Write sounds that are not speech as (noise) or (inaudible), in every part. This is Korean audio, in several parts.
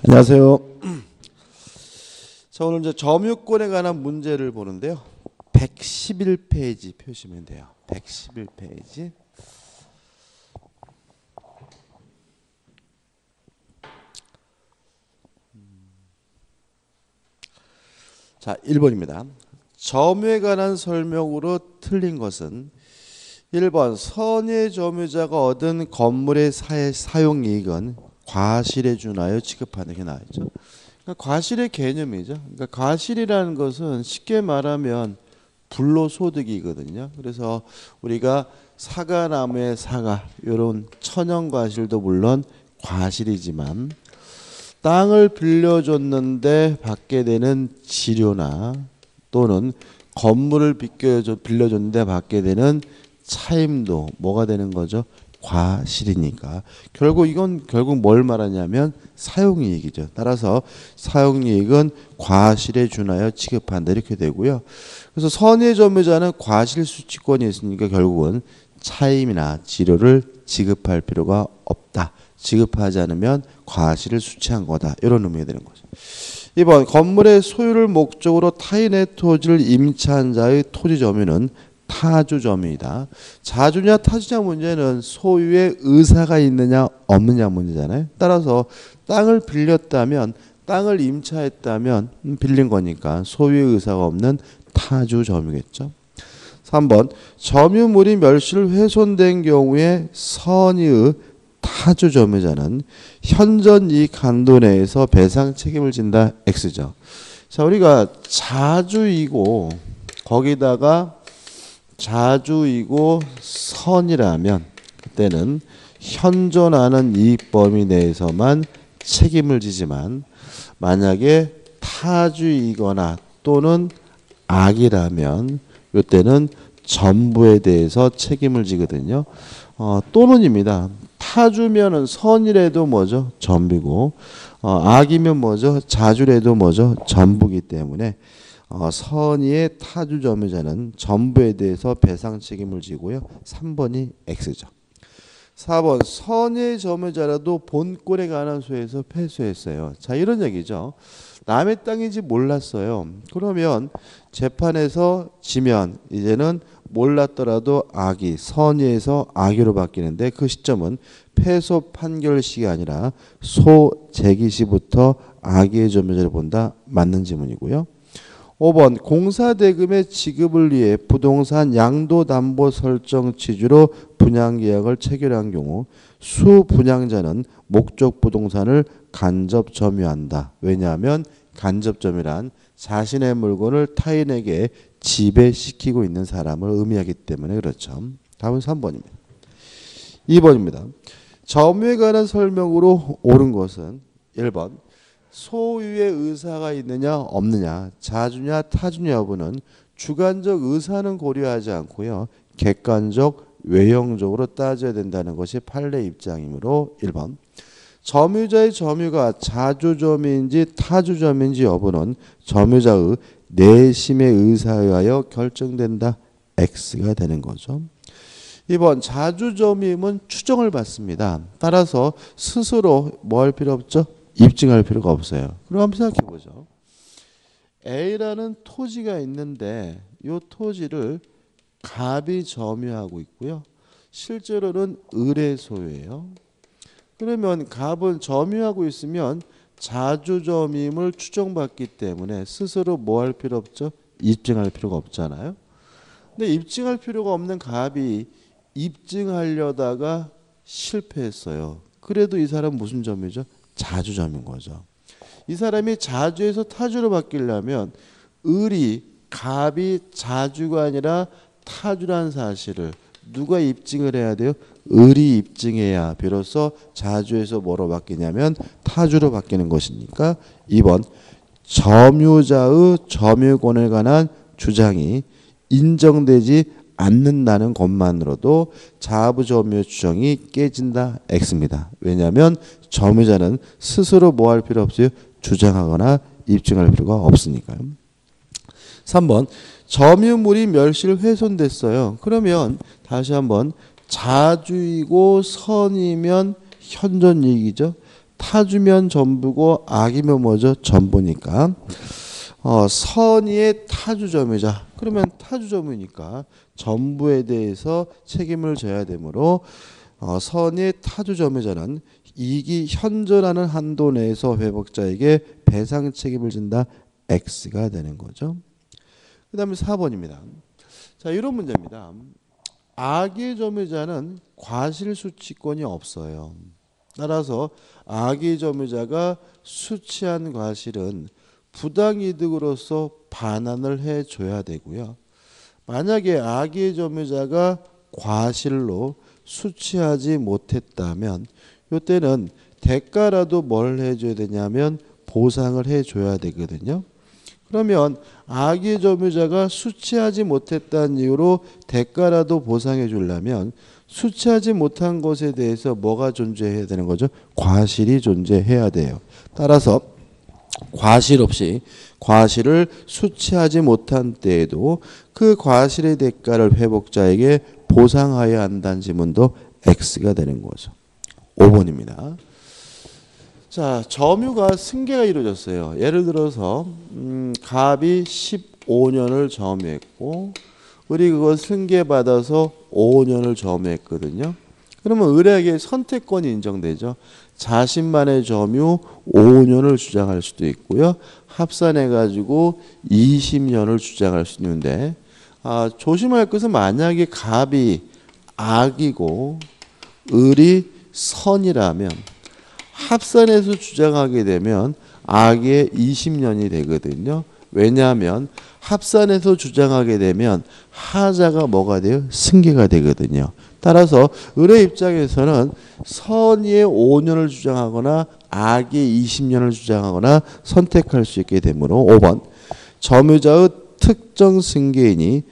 안녕하세요. 자 오늘 이제 점유권에 관한 문제를 보는데요. 111페이지 표시면 돼요. 111페이지. 자 1번입니다. 점유에 관한 설명으로 틀린 것은 1번 선의 점유자가 얻은 건물의 사용 이익은 과실에 준하여 취급하는 게 나왔죠. 그러니까 과실의 개념이죠. 그러니까 과실이라는 것은 쉽게 말하면 불로 소득이거든요. 그래서 우리가 사과나무의 사과 이런 천연 과실도 물론 과실이지만 땅을 빌려줬는데 받게 되는 지료나 또는 건물을 빌려줬는데 받게 되는 차임도 뭐가 되는 거죠? 과실이니까 결국 이건 결국 뭘 말하냐면 사용이익이죠. 따라서 사용이익은 과실에 준하여 취급한다 이렇게 되고요. 그래서 선의 점유자는 과실 수취권이 있으니까 결국은 차임이나 지료를 지급할 필요가 없다. 지급하지 않으면 과실을 수취한 거다. 이런 의미가 되는 거죠. 2번 건물의 소유를 목적으로 타인의 토지를 임차한 자의 토지 점유는 타주점이다. 자주냐 타주냐 문제는 소유의 의사가 있느냐 없느냐 문제잖아요. 따라서 땅을 빌렸다면 땅을 임차했다면 빌린 거니까 소유의 의사가 없는 타주점이겠죠. 3번 점유물이 멸실 훼손된 경우에 선의의 타주점유자는 현전 이익 한도 내에서 배상 책임을 진다 X죠. 자 우리가 자주이고 거기다가 자주이고 선이라면 그때는 현존하는 이익 범위 내에서만 책임을 지지만 만약에 타주이거나 또는 악이라면 이때는 전부에 대해서 책임을 지거든요. 어, 또는입니다. 타주면은 선이라도 뭐죠? 전부고 어, 악이면 뭐죠? 자주라도 뭐죠? 전부기 때문에 어, 선의의 타주 점유자는 전부에 대해서 배상 책임을 지고요. 3번이 X죠. 4번 선의 점유자라도 본권에 관한 소에서 패소했어요. 자 이런 얘기죠. 남의 땅인지 몰랐어요. 그러면 재판에서 지면 이제는 몰랐더라도 악이 선의에서 악의로 바뀌는데 그 시점은 패소 판결 시가 아니라 소 제기 시부터 악의의 점유자를 본다 맞는 지문이고요. 5번 공사대금의 지급을 위해 부동산 양도담보 설정 취지로 분양계약을 체결한 경우 수분양자는 목적 부동산을 간접 점유한다. 왜냐하면 간접 점유란 자신의 물건을 타인에게 지배시키고 있는 사람을 의미하기 때문에 그렇죠. 다음은 3번입니다. 2번입니다. 점유에 관한 설명으로 옳은 것은 1번 소유의 의사가 있느냐 없느냐 자주냐 타주냐 여부는 주관적 의사는 고려하지 않고요. 객관적 외형적으로 따져야 된다는 것이 판례 입장이므로 1번 점유자의 점유가 자주점인지 타주점인지 여부는 점유자의 내심의 의사에 의하여 결정된다. X가 되는 거죠. 2번 자주점임은 추정을 받습니다. 따라서 스스로 뭐 할 필요 없죠? 입증할 필요가 없어요. 그럼 한번 생각해 보죠. A라는 토지가 있는데 이 토지를 갑이 점유하고 있고요. 실제로는 을의 소유예요. 그러면 갑은 점유하고 있으면 자주점임을 추정받기 때문에 스스로 뭐 할 필요 없죠? 입증할 필요가 없잖아요. 근데 입증할 필요가 없는 갑이 입증하려다가 실패했어요. 그래도 이 사람 무슨 점이죠? 자주점인 거죠. 이 사람이 자주에서 타주로 바뀌려면 을이 갑이 자주가 아니라 타주란 사실을 누가 입증을 해야 돼요? 을이 입증해야 비로소 자주에서 뭐로 바뀌냐면 타주로 바뀌는 것이니까 2번 점유자의 점유권에 관한 주장이 인정되지 않는다는 것만으로도 자부점유 주장이 깨진다 X입니다. 왜냐하면 점유자는 스스로 뭐 할 필요 없어요? 주장하거나 입증할 필요가 없으니까요. 3번 점유물이 멸실 훼손됐어요. 그러면 다시 한번 자주이고 선이면 현존이익이죠. 타주면 전부고 악이면 뭐죠? 전부니까. 어, 선의의 타주점이자 그러면 타주점이니까 전부에 대해서 책임을 져야 되므로 어, 선의의 타주점이자는 이익이 현존하는 한도 내에서 회복자에게 배상 책임을 진다 X가 되는 거죠. 그 다음에 4번입니다. 자, 이런 문제입니다. 악의 점유자는 과실 수치권이 없어요. 따라서 악의 점유자가 수치한 과실은 부당이득으로서 반환을 해줘야 되고요. 만약에 악의 점유자가 과실로 수치하지 못했다면 이때는 대가라도 뭘 해줘야 되냐면 보상을 해줘야 되거든요. 그러면 악의 점유자가 수치하지 못했다는 이유로 대가라도 보상해 주려면 수치하지 못한 것에 대해서 뭐가 존재해야 되는 거죠? 과실이 존재해야 돼요. 따라서 과실 없이 과실을 수치하지 못한 때에도 그 과실의 대가를 회복자에게 보상하여야 한다는 지문도 X가 되는 거죠. 5번입니다. 자, 점유가 승계가 이루어졌어요. 예를 들어서 음, 갑이 15년을 점유했고 을이 그걸 승계받아서 5년을 점유했거든요. 그러면 을에게 선택권이 인정되죠. 자신만의 점유 5년을 주장할 수도 있고요. 합산해 가지고 20년을 주장할 수 있는데 아, 조심할 것은 만약에 갑이 악이고 을이 선이라면 합산해서 주장하게 되면 악의 20년이 되거든요. 왜냐하면 합산해서 주장하게 되면 하자가 뭐가 돼요? 승계가 되거든요. 따라서 을의 입장에서는 선의의 5년을 주장하거나 악의 20년을 주장하거나 선택할 수 있게 되므로 5번 점유자의 특정 승계인이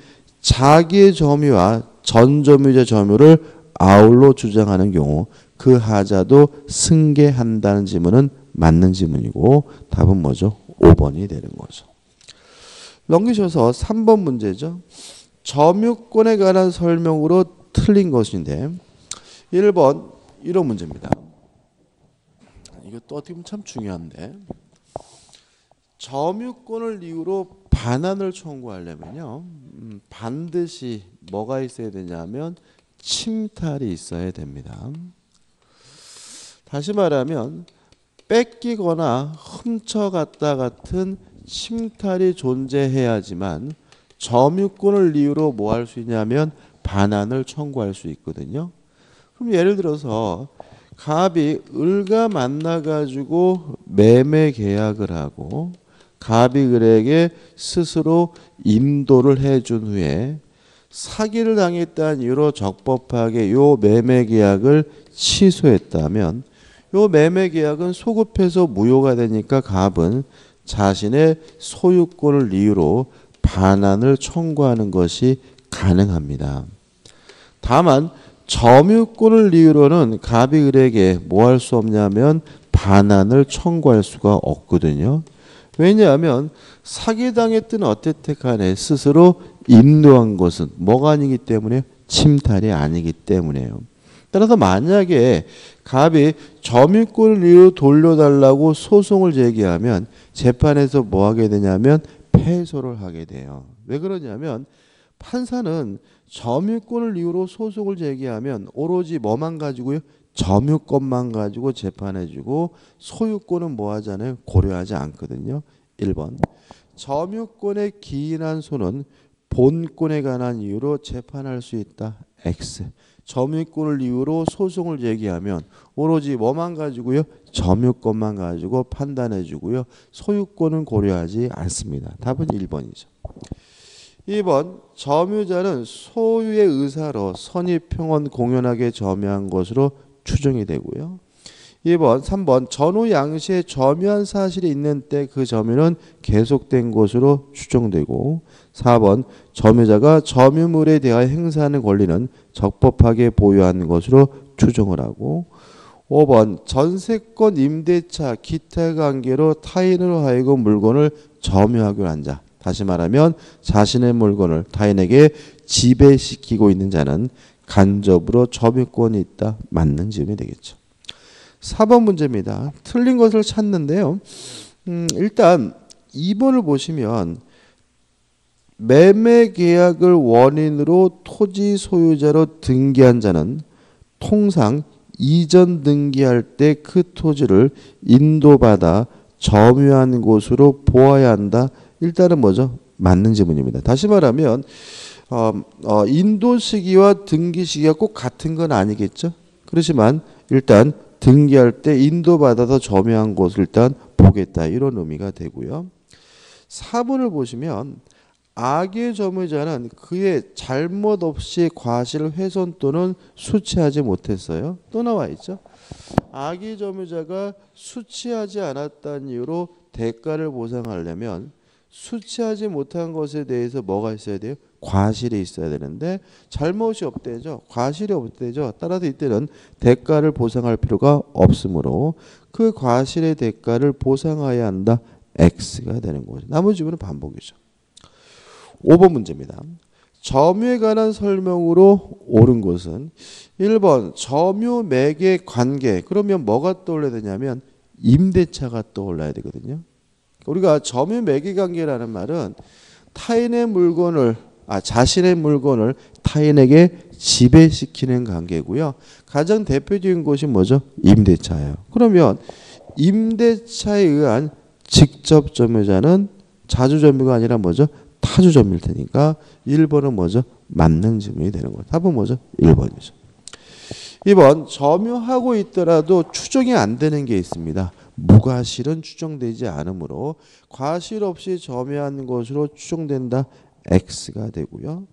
자기의 점유와 전 점유자 점유를 아울러 주장하는 경우 그 하자도 승계한다는 지문은 맞는 지문이고 답은 뭐죠? 5번이 되는 거죠. 넘기셔서 3번 문제죠. 점유권에 관한 설명으로 틀린 것인데 1번 이런 문제입니다. 이것도 어떻게 보면 참 중요한데 점유권을 이유로 반환을 청구하려면요 음, 반드시 뭐가 있어야 되냐면 침탈이 있어야 됩니다. 다시 말하면 뺏기거나 훔쳐갔다 같은 침탈이 존재해야지만 점유권을 이유로 뭐 할 수 있냐면 반환을 청구할 수 있거든요. 그럼 예를 들어서 갑이 을과 만나 가지고 매매 계약을 하고 갑이 을에게 스스로 인도를 해준 후에 사기를 당했다는 이유로 적법하게 요 매매 계약을 취소했다면 요 매매 계약은 소급해서 무효가 되니까 갑은 자신의 소유권을 이유로 반환을 청구하는 것이 가능합니다. 다만 점유권을 이유로는 갑이 을에게 뭐 할 수 없냐면 반환을 청구할 수가 없거든요. 왜냐하면 사기당했든 어쨌든 간에 스스로 인도한 것은 뭐가 아니기 때문에 침탈이 아니기 때문에요. 따라서 만약에 갑이 점유권을 이유 돌려달라고 소송을 제기하면 재판에서 뭐 하게 되냐면 패소를 하게 돼요. 왜 그러냐면 판사는 점유권을 이유로 소송을 제기하면 오로지 뭐만 가지고요? 점유권만 가지고 재판해주고 소유권은 뭐 하잖아요? 고려하지 않거든요. 1번 점유권에 기인한 소는 본권에 관한 이유로 재판할 수 있다. X 점유권을 이유로 소송을 제기하면 오로지 뭐만 가지고요? 점유권만 가지고 판단해 주고요. 소유권은 고려하지 않습니다. 답은 1번이죠. 2번 점유자는 소유의 의사로 선의평원 공연하게 점유한 것으로 추정이 되고요. 2번, 3번 전후 양시에 점유한 사실이 있는 때 그 점유는 계속된 것으로 추정되고 4번 점유자가 점유물에 대하여 행사하는 권리는 적법하게 보유한 것으로 추정을 하고 5번 전세권 임대차 기타 관계로 타인으로 하여금 물건을 점유하기로 한 자. 다시 말하면 자신의 물건을 타인에게 지배시키고 있는 자는 간접으로 점유권이 있다. 맞는 질문이 되겠죠. 4번 문제입니다. 틀린 것을 찾는데요. 음, 일단 2번을 보시면 매매 계약을 원인으로 토지 소유자로 등기한 자는 통상 이전 등기할 때 그 토지를 인도받아 점유한 곳으로 보아야 한다. 일단은 뭐죠? 맞는 지문입니다. 다시 말하면 어, 어, 인도 시기와 등기 시기가 꼭 같은 건 아니겠죠. 그렇지만 일단 등기할 때 인도받아서 점유한 곳을 일단 보겠다 이런 의미가 되고요. 4번을 보시면 악의 점유자는 그의 잘못 없이 과실 훼손 또는 수치하지 못했어요. 또 나와 있죠. 악의 점유자가 수치하지 않았다는 이유로 대가를 보상하려면 수치하지 못한 것에 대해서 뭐가 있어야 돼요? 과실이 있어야 되는데 잘못이 없대죠. 과실이 없대죠. 따라서 이때는 대가를 보상할 필요가 없으므로 그 과실의 대가를 보상해야 한다. X가 되는 거죠. 나머지 부분은 반복이죠. 5번 문제입니다. 점유에 관한 설명으로 옳은 것은 1번 점유 매개 관계 그러면 뭐가 떠올라야 되냐면 임대차가 떠올라야 되거든요. 우리가 점유 매개 관계라는 말은 타인의 물건을 아 자신의 물건을 타인에게 지배시키는 관계고요. 가장 대표적인 것이 뭐죠? 임대차예요. 그러면 임대차에 의한 직접 점유자는 자주 점유가 아니라 뭐죠? 타주 점유일 테니까 1번은 뭐죠? 맞는 질문이 되는 거예요. 답은 뭐죠? 1번이죠. 2번 점유하고 있더라도 추정이 안 되는 게 있습니다. 무과실은 추정되지 않으므로 과실 없이 점유한 것으로 추정된다. X가 되고요.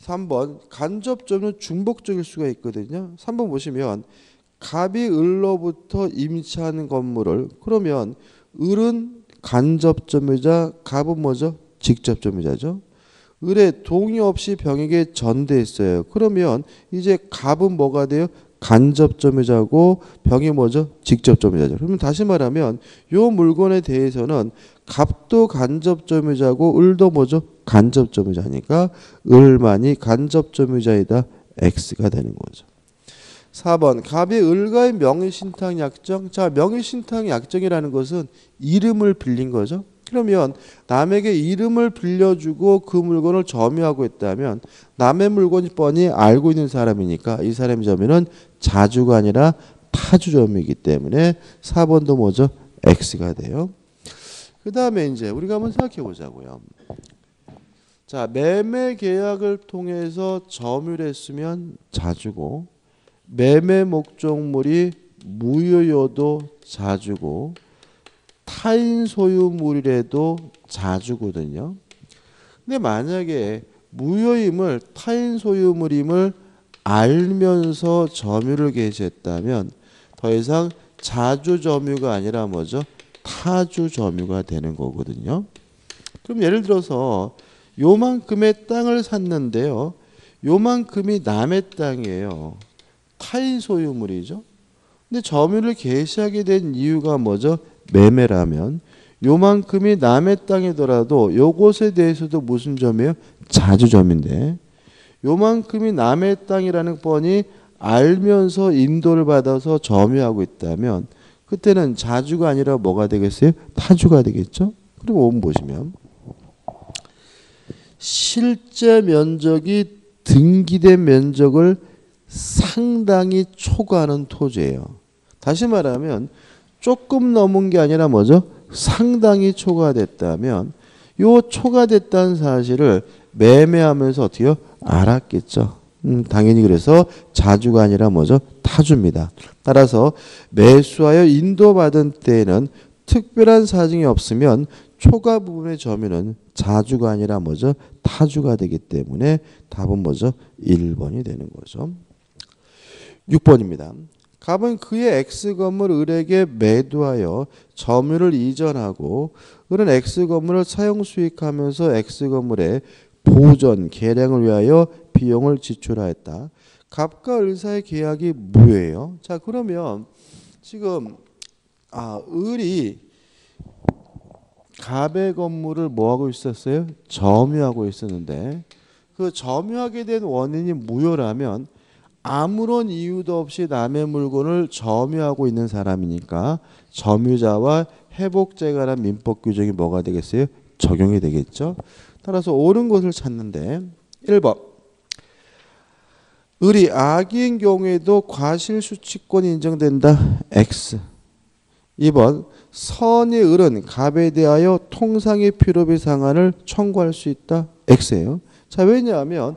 3번 간접 점유 중복적일 수가 있거든요. 3번 보시면 갑이 을로부터 임차하는 건물을 그러면 을은 간접 점유자, 갑은 뭐죠? 직접 점유자죠. 을에 동의 없이 병에게 전대했어요. 그러면 이제 갑은 뭐가 돼요? 간접 점유자고 병이 뭐죠? 직접 점유자죠. 그러면 다시 말하면 요 물건에 대해서는 갑도 간접 점유자고 을도 뭐죠? 간접 점유자니까 을만이 간접 점유자이다. X가 되는 거죠. 4번 갑이 을과의 명의신탁 약정. 자, 명의신탁 약정이라는 것은 이름을 빌린 거죠. 그러면 남에게 이름을 빌려주고 그 물건을 점유하고 있다면 남의 물건이 뻔히 알고 있는 사람이니까 이 사람의 점유는 자주가 아니라 타주 점유이기 때문에 4번도 뭐죠? X가 돼요. 그 다음에 이제 우리가 한번 생각해 보자고요. 자, 매매 계약을 통해서 점유를 했으면 자주고 매매 목적물이 무효여도 자주고 타인 소유물이라도 자주거든요. 근데 만약에 무효임을 타인 소유물임을 알면서 점유를 개시했다면 더 이상 자주 점유가 아니라 뭐죠? 타주 점유가 되는 거거든요. 그럼 예를 들어서 요만큼의 땅을 샀는데요. 요만큼이 남의 땅이에요. 타인 소유물이죠. 근데 점유를 개시하게 된 이유가 뭐죠? 매매라면 요만큼이 남의 땅이더라도 요것에 대해서도 무슨 점이에요? 자주점인데 요만큼이 남의 땅이라는 뻔히 알면서 인도를 받아서 점유하고 있다면 그때는 자주가 아니라 뭐가 되겠어요? 타주가 되겠죠? 그리고 5번 보시면 실제 면적이 등기된 면적을 상당히 초과하는 토지예요. 다시 말하면 조금 넘은 게 아니라 뭐죠? 상당히 초과됐다면 요 초과됐다는 사실을 매매하면서 어떻게요? 알았겠죠. 음, 당연히 그래서 자주가 아니라 뭐죠? 타주입니다. 따라서 매수하여 인도받은 때에는 특별한 사정이 없으면 초과 부분의 점유는 자주가 아니라 뭐죠? 타주가 되기 때문에 답은 뭐죠? 1번이 되는 거죠. 6번입니다. 갑은 그의 X 건물 을에게 매도하여 점유를 이전하고 을은 X 건물을 사용 수익하면서 X 건물의 보전 개량을 위하여 비용을 지출하였다. 갑과 을 사이 계약이 무효예요. 자 그러면 지금 아 을이 갑의 건물을 뭐 하고 있었어요? 점유하고 있었는데 그 점유하게 된 원인이 무효라면 아무런 이유도 없이 남의 물건을 점유하고 있는 사람이니까 점유자와 관한 민법 규정이 뭐가 되겠어요? 적용이 되겠죠. 따라서 옳은 것을 찾는데 1번 을이 악인 경우에도 과실수취권이 인정된다. X 2번 선의 을은 갑에 대하여 통상의 필요비 상한을 청구할 수 있다. X예요. 자 왜냐하면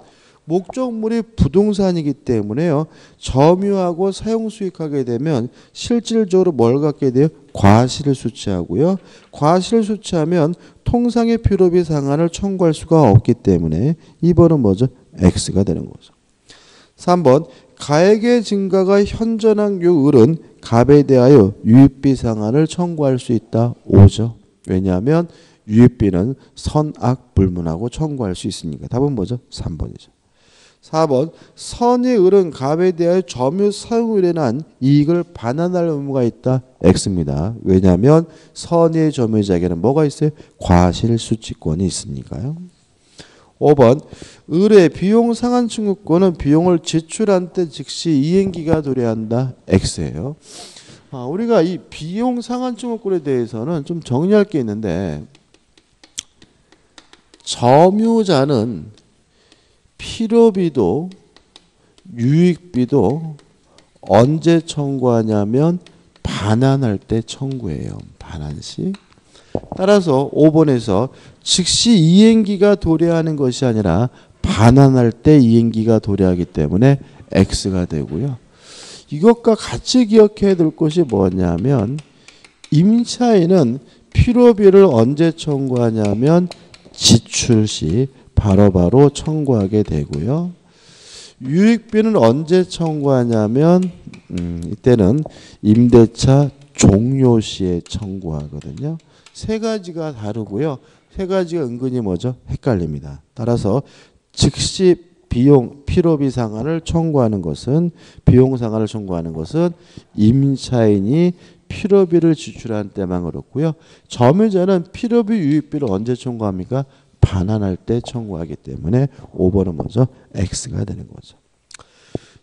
목적물이 부동산이기 때문에요. 점유하고 사용 수익하게 되면 실질적으로 뭘 갖게 돼요? 과실을 수취하고요. 과실을 수취하면 통상의 필요비 상한을 청구할 수가 없기 때문에 2번은 뭐죠? X가 되는 거죠. 3번 가액의 증가가 경우 을은 갑에 대하여 유입비 상한을 청구할 수 있다. 5죠. 왜냐하면 유입비는 선악 불문하고 청구할 수 있으니까 답은 뭐죠? 3번이죠. 4번 선의 을은 갑에 대하여 점유 사용일에 난 이익을 반환할 의무가 있다. X입니다. 왜냐하면 선의 점유자에게는 뭐가 있어요? 과실수취권이 있으니까요. 5번 을의 비용 상한 청구권은 비용을 지출한 때 즉시 이행기가 도래한다. X예요. 아, 우리가 이 비용 상한 청구권에 대해서는 좀 정리할 게 있는데 점유자는 필요비도 유익비도 언제 청구하냐면 반환할 때 청구해요. 반환시. 따라서 5번에서 즉시 이행기가 도래하는 것이 아니라 반환할 때 이행기가 도래하기 때문에 X가 되고요. 이것과 같이 기억해야 될 것이 뭐냐면 임차인은 필요비를 언제 청구하냐면 지출 시 바로 바로 청구하게 되고요. 유익비는 언제 청구하냐면 음, 이때는 임대차 종료 시에 청구하거든요. 세 가지가 다르고요. 세 가지가 은근히 뭐죠? 헷갈립니다. 따라서 즉시 비용 필요비 상한을 청구하는 것은 비용 상한을 청구하는 것은 임차인이 필요비를 지출한 때만 그렇고요. 점유자는 필요비 유익비를 언제 청구합니까? 반환할 때 청구하기 때문에 5번은 먼저 X가 되는 거죠.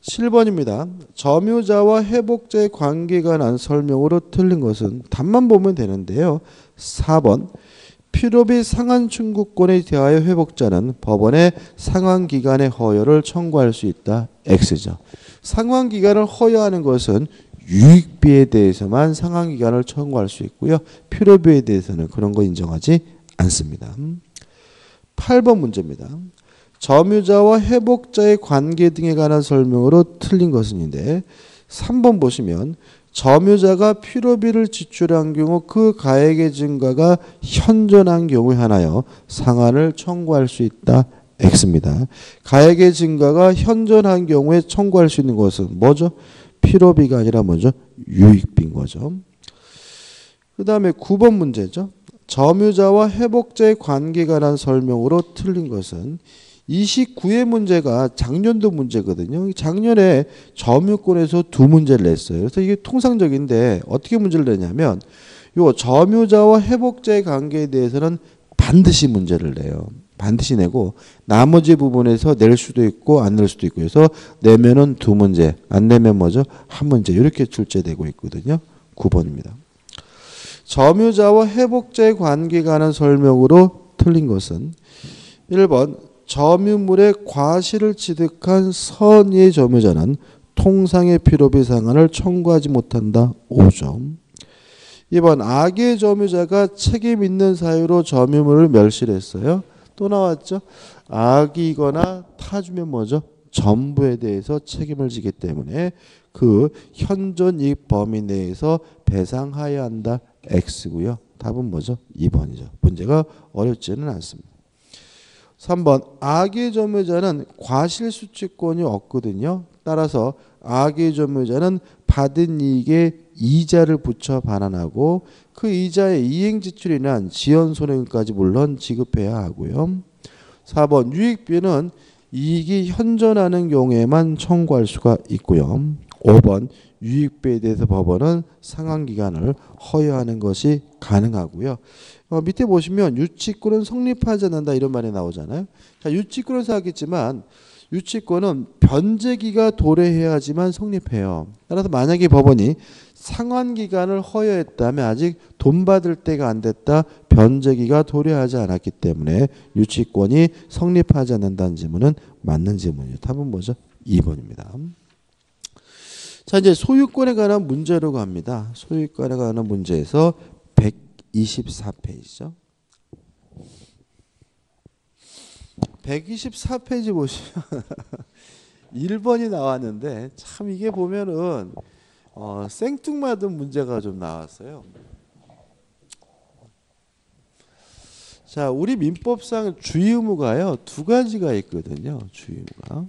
7번입니다. 점유자와 회복자의 관계가 난 설명으로 틀린 것은 답만 보면 되는데요. 4번 필요비 상한 청구권에 대하여 회복자는 법원의 상환 기간의 허여를 청구할 수 있다. X죠. 상환 기간을 허여하는 것은 유익비에 대해서만 상환 기간을 청구할 수 있고요. 필요비에 대해서는 그런 거 인정하지 않습니다. 8번 문제입니다. 점유자와 회복자의 관계 등에 관한 설명으로 틀린 것은인데 3번 보시면 점유자가 필요비를 지출한 경우 그 가액의 증가가 현존한 경우에 하나여 상한을 청구할 수 있다. X입니다. 가액의 증가가 현존한 경우에 청구할 수 있는 것은 뭐죠? 필요비가 아니라 뭐죠? 유익비인 거죠. 그 다음에 9번 문제죠. 점유자와 회복자의 관계에 관한 설명으로 틀린 것은 29의 문제가 작년도 문제거든요. 작년에 점유권에서 두 문제를 냈어요. 그래서 이게 통상적인데 어떻게 문제를 내냐면 요 점유자와 회복자의 관계에 대해서는 반드시 문제를 내요. 반드시 내고 나머지 부분에서 낼 수도 있고 안 낼 수도 있고 해서 내면은 두 문제, 안 내면 뭐죠? 한 문제 이렇게 출제되고 있거든요. 9번입니다. 점유자와 회복자의 관계에 관한 설명으로 틀린 것은 1번 점유물의 과실을 취득한 선의의 점유자는 통상의 필요비 상한을 청구하지 못한다. 5점. 2번 악의 점유자가 책임 있는 사유로 점유물을 멸실했어요. 또 나왔죠. 악이거나 타주면 뭐죠? 전부에 대해서 책임을 지기 때문에 그 현존 이익 범위 내에서 배상하여야 한다. X고요. 답은 뭐죠? 2번이죠. 문제가 어렵지는 않습니다. 3번 악의 점유자는 과실수취권이 없거든요. 따라서 악의 점유자는 받은 이익에 이자를 붙여 반환하고 그 이자의 이행 지출이나 지연 손해까지 물론 지급해야 하고요. 4번 유익비는 이익이 현존하는 경우에만 청구할 수가 있고요. 5번 유익비에 대해서 법원은 상환 기간을 허여하는 것이 가능하고요. 어, 밑에 보시면 유치권은 성립하지 않는다 이런 말이 나오잖아요. 자, 유치권은 생각했지만 유치권은 변제기가 도래해야지만 성립해요. 따라서 만약에 법원이 상환 기간을 허여했다면 아직 돈 받을 때가 안 됐다. 변제기가 도래하지 않았기 때문에 유치권이 성립하지 않는다는 질문은 맞는 질문이에요. 답은 뭐죠? 2번입니다. 자, 이제 소유권에 관한 문제로 갑니다. 소유권에 관한 문제에서 124페이지죠. 124페이지 보시면 (laughs) 1번이 나왔는데 참 이게 보면은 어, 생뚱맞은 문제가 좀 나왔어요. 자, 우리 민법상 주의 의무가요 두 가지가 있거든요. 주의 의무가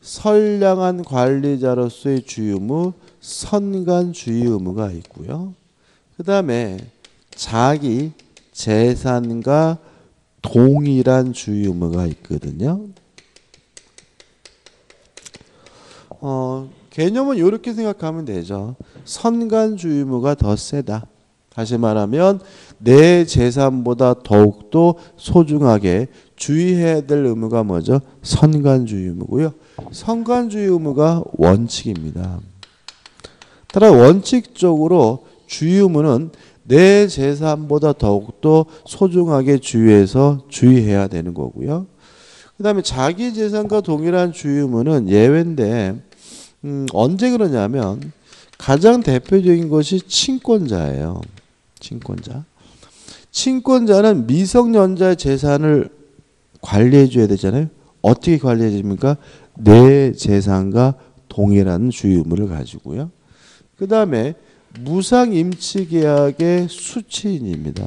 선량한 관리자로서의 주의의무, 선간 주의 의무가 있고요. 그 다음에 자기 재산과 동일한 주의 의무가 있거든요. 어, 개념은 이렇게 생각하면 되죠. 선간 주의 의무가 더 세다. 다시 말하면 내 재산보다 더욱더 소중하게 주의해야 될 의무가 뭐죠? 선간 주의 의무고요. 선간주의 의무가 원칙입니다. 따라 원칙적으로 주의 의무는 내 재산보다 더욱더 소중하게 주의해서 주의해야 되는 거고요. 그 다음에 자기 재산과 동일한 주의 의무는 예외인데 음, 언제 그러냐면 가장 대표적인 것이 친권자예요. 친권자. 친권자는 미성년자의 재산을 관리해 줘야 되잖아요. 어떻게 관리해 줍니까? 내 재산과 동일한 주의 의무를 가지고요. 그 다음에 무상 임치 계약의 수취인입니다.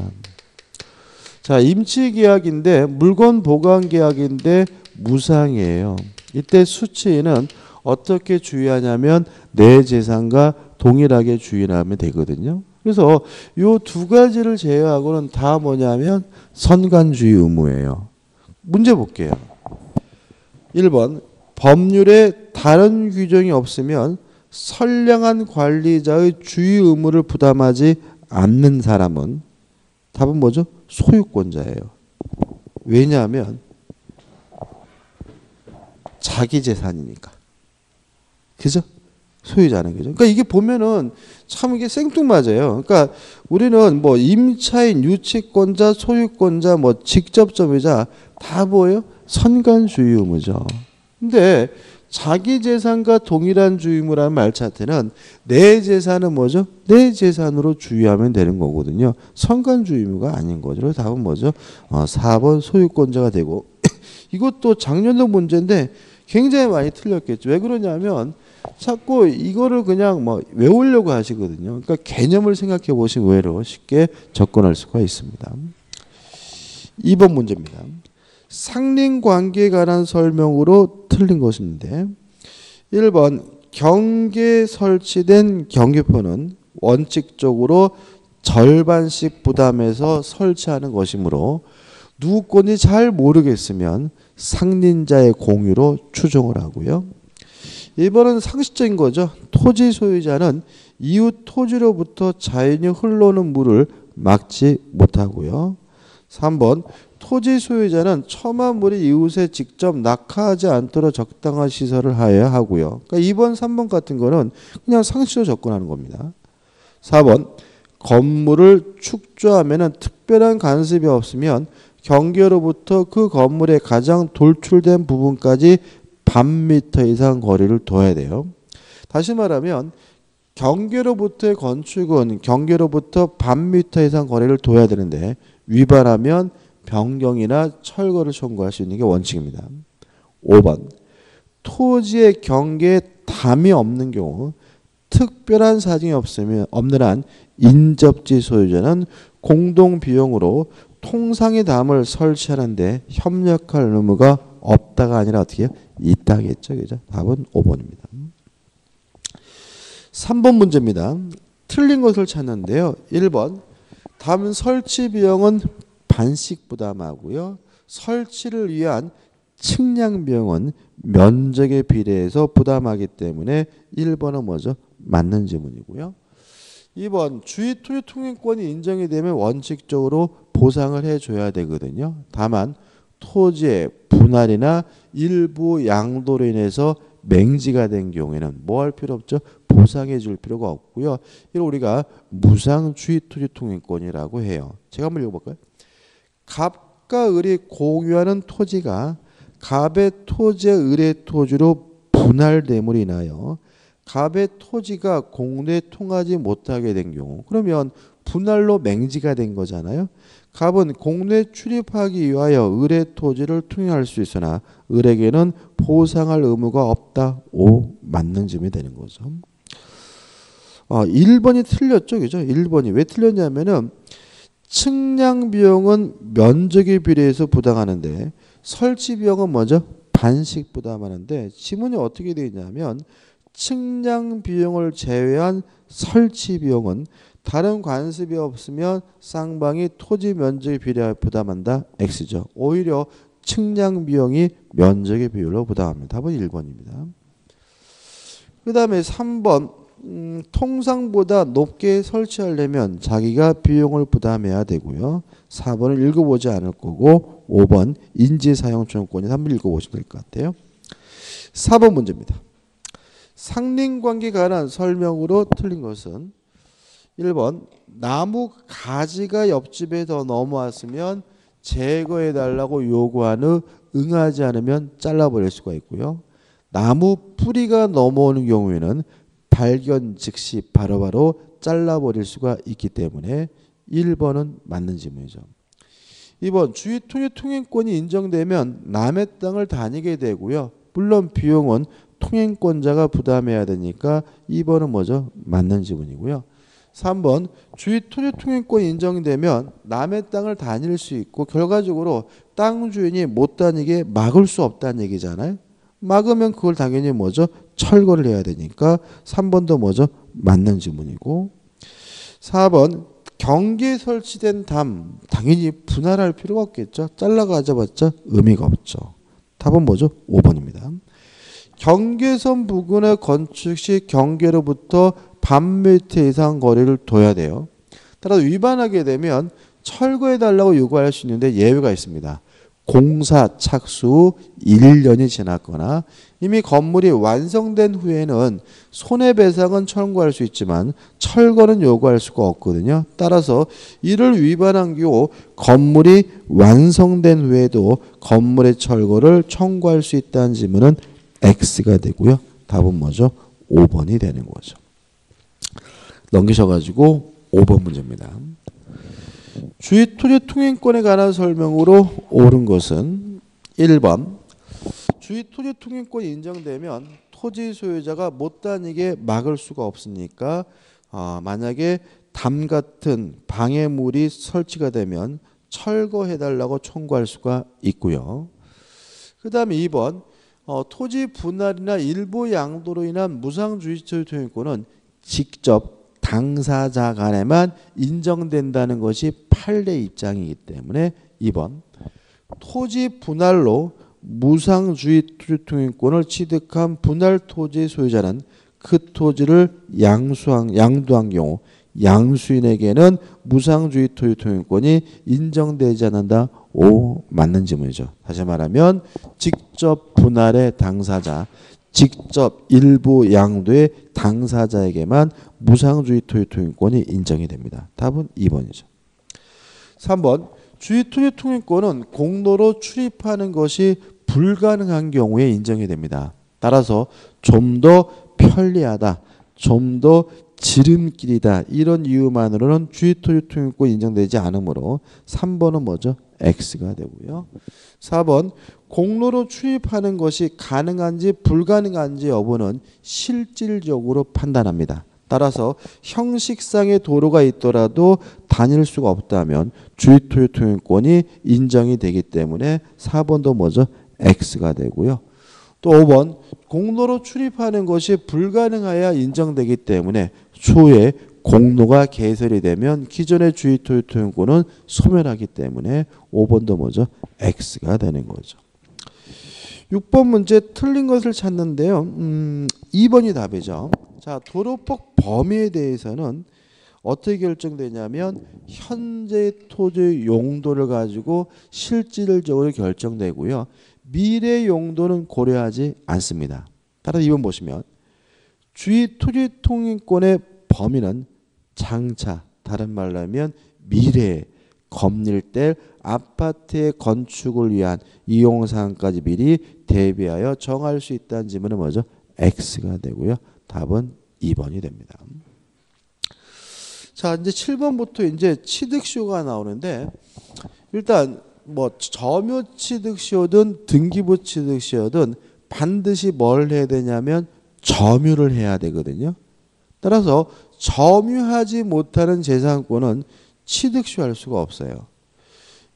자, 임치 계약인데 물건 보관 계약인데 무상이에요. 이때 수취인은 어떻게 주의하냐면 내 재산과 동일하게 주의하면 되거든요. 그래서 요 두 가지를 제외하고는 다 뭐냐면 선관주의 의무예요. 문제 볼게요. 1번 법률에 다른 규정이 없으면 선량한 관리자의 주의 의무를 부담하지 않는 사람은 답은 뭐죠? 소유권자예요. 왜냐하면 자기 재산이니까. 그죠? 소유자는 그죠? 그러니까 이게 보면은 참 이게 생뚱맞아요. 그러니까 우리는 뭐 임차인, 유치권자, 소유권자, 뭐 직접점이자 다 뭐예요? 선관주의 의무죠. 근데 자기 재산과 동일한 주의무라는 말 자체는 내 재산은 뭐죠? 내 재산으로 주의하면 되는 거거든요. 선관주의무가 아닌 거죠. 답은 뭐죠? 어, 4번 소유권자가 되고 (clears throat) 이것도 작년도 문제인데 굉장히 많이 틀렸겠죠. 왜 그러냐면 자꾸 이거를 그냥 뭐 외우려고 하시거든요. 그러니까 개념을 생각해 보시면 의외로 쉽게 접근할 수가 있습니다. 2번 문제입니다. 상린 관계에 관한 설명으로 틀린 것인데 1번 경계 설치된 경계표는 원칙적으로 절반씩 부담해서 설치하는 것이므로 누구 건지 잘 모르겠으면 상린자의 공유로 추정을 하고요. 1번은 상식적인 거죠. 토지 소유자는 이웃 토지로부터 자연히 흘러오는 물을 막지 못하고요. 3번 토지 소유자는 처마 물이 이웃에 직접 낙하하지 않도록 적당한 시설을 하여야 하고요. 그러니까 2번, 3번 같은 거는 그냥 상식으로 접근하는 겁니다. 4번 건물을 축조하면 특별한 간섭이 없으면 경계로부터 그 건물의 가장 돌출된 부분까지 반 미터 이상 거리를 둬야 돼요. 다시 말하면 경계로부터의 건축은 경계로부터 반 미터 이상 거리를 둬야 되는데 위반하면 변경이나 철거를 청구할 수 있는 게 원칙입니다. 5번 토지의 경계에 담이 없는 경우 특별한 사정이 없으면 없는 한 인접지 소유자는 공동 비용으로 통상의 담을 설치하는데 협력할 의무가 없다가 아니라 어떻게 있다겠죠. 그죠? 답은 5번입니다. 3번 문제입니다. 틀린 것을 찾는데요. 1번 담 설치 비용은 반씩 부담하고요. 설치를 위한 측량 비용은 면적에 비례해서 부담하기 때문에 1번은 뭐죠? 맞는 질문이고요. 2번 주의 토지 통행권이 인정이 되면 원칙적으로 보상을 해줘야 되거든요. 다만 토지의 분할이나 일부 양도로 인해서 맹지가 된 경우에는 뭐 할 필요 없죠? 보상해 줄 필요가 없고요. 이걸 우리가 무상주의 토지 통행권이라고 해요. 제가 한번 읽어볼까요? 갑과 을이 공유하는 토지가 갑의 토지의 을의 토지로 분할됨으로 인하여 갑의 토지가 공내 통하지 못하게 된 경우 그러면 분할로 맹지가 된 거잖아요. 갑은 공내 출입하기 위하여 을의 토지를 통행할 수 있으나 을에게는 보상할 의무가 없다. 오 맞는 점이 되는 거죠. 아, 1번이 틀렸죠. 그죠? 1번이 왜 틀렸냐면은 측량 비용은 면적에 비례해서 부담하는데 설치 비용은 먼저 반씩 부담하는데 지문이 어떻게 되어 있냐면 측량 비용을 제외한 설치 비용은 다른 관습이 없으면 쌍방이 토지 면적에 비례하여 부담한다. X죠. 오히려 측량 비용이 면적의 비율로 부담합니다. 답은 1번입니다. 그 다음에 3번 음, 통상보다 높게 설치하려면 자기가 비용을 부담해야 되고요. 4번을 읽어보지 않을 거고 5번 인지사용권이 3번 읽어보시면 될 것 같아요. 4번 문제입니다. 상린관계 관한 설명으로 틀린 것은 1번 나무 가지가 옆집에 더 넘어왔으면 제거해 달라고 요구하는 응하지 않으면 잘라버릴 수가 있고요. 나무 뿌리가 넘어오는 경우에는 발견 즉시 바로 바로 잘라버릴 수가 있기 때문에 1번은 맞는 질문이죠. 2번 주의 통일 통행권이 인정되면 남의 땅을 다니게 되고요. 물론 비용은 통행권자가 부담해야 되니까 2번은 뭐죠? 맞는 지문이고요. 3번 주의 토지 통행권이 인정되면 남의 땅을 다닐 수 있고 결과적으로 땅 주인이 못 다니게 막을 수 없다는 얘기잖아요. 막으면 그걸 당연히 뭐죠? 철거를 해야 되니까 3번도 뭐죠? 맞는 지문이고 4번 경계에 설치된 담 당연히 분할할 필요가 없겠죠. 잘라가져봤자 의미가 없죠. 답은 뭐죠? 5번입니다. 경계선 부근의 건축 시 경계로부터 반미터 이상 거리를 둬야 돼요. 따라서 위반하게 되면 철거해 달라고 요구할 수 있는데 예외가 있습니다. 공사 착수 1년이 지났거나 이미 건물이 완성된 후에는 손해배상은 청구할 수 있지만 철거는 요구할 수가 없거든요. 따라서 이를 위반한 경우 건물이 완성된 후에도 건물의 철거를 청구할 수 있다는 질문은 X가 되고요. 답은 뭐죠? 5번이 되는 거죠. 넘기셔가지고 5번 문제입니다. 주의 토지 통행권에 관한 설명으로 옳은 것은 1번 주의 토지 통행권이 인정되면 토지 소유자가 못 다니게 막을 수가 없으니까 어, 만약에 담 같은 방해물이 설치가 되면 철거해달라고 청구할 수가 있고요. 그 다음에 2번 어, 토지 분할이나 일부 양도로 인한 무상 주의 토지 통행권은 직접 당사자 간에만 인정된다는 것이 판례 입장이기 때문에 2번 토지 분할로 무상주의 토지 통행권을 취득한 분할 토지 소유자는 그 토지를 양수한, 양도한 경우 양수인에게는 무상주의 토지 통행권이 인정되지 않는다. 오 맞는 질문이죠. 다시 말하면 직접 분할의 당사자 직접 일부 양도의 당사자에게만 무상주의 토지 통행권이 인정이 됩니다. 답은 2번이죠. 3번 주의 토지 통행권은 공로로 출입하는 것이 불가능한 경우에 인정이 됩니다. 따라서 좀 더 편리하다. 좀 더 지름길이다. 이런 이유만으로는 주의 토지 통행권 인정되지 않으므로 3번은 뭐죠? X가 되고요. 4번 공로로 출입하는 것이 가능한지 불가능한지 여부는 실질적으로 판단합니다. 따라서 형식상의 도로가 있더라도 다닐 수가 없다면 주의 토요 통행권이 인정이 되기 때문에 4번도 뭐죠? X가 되고요. 또 5번 공로로 출입하는 것이 불가능하여 인정되기 때문에 추후에 공로가 개설이 되면 기존의 주의 토요 통행권은 소멸하기 때문에 5번도 뭐죠? X가 되는 거죠. 6번 문제 틀린 것을 찾는데요. 음, 2번이 답이죠. 자, 도로폭 범위에 대해서는 어떻게 결정되냐면 현재 토지 용도를 가지고 실질적으로 결정되고요. 미래 용도는 고려하지 않습니다. 따라서 2번 보시면 주의 토지 통행권의 범위는 장차 다른 말로 하면 미래에 검릴될 아파트의 건축을 위한 이용 사항까지 미리 대비하여 정할 수 있다는 질문은 뭐죠? X가 되고요. 답은 2번이 됩니다. 자, 이제 7번부터 이제 취득시효가 나오는데 일단 뭐 점유 취득시효든 등기부 취득시효든 반드시 뭘 해야 되냐면 점유를 해야 되거든요. 따라서 점유하지 못하는 재산권은 취득시효할 수가 없어요.